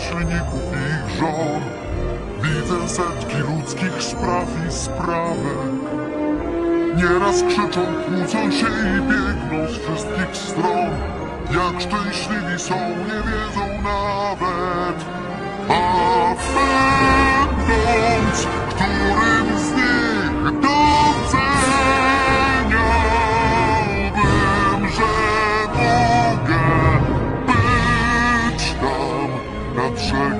myślników ich żon. Widzę setki ludzkich spraw i sprawek. Nieraz krzyczą, kłócą się i biegną z wszystkich stron. Jak szczęśliwi są, nie wiedzą nawet.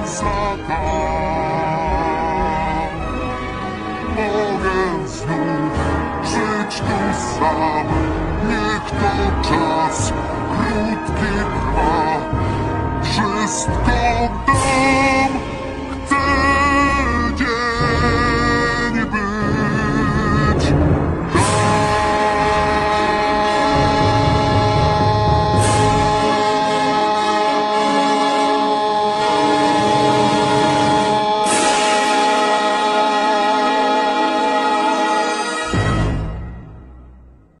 Szansa ta, mogę znów żyć tu sam, niech to czas krótki trwa, wszystko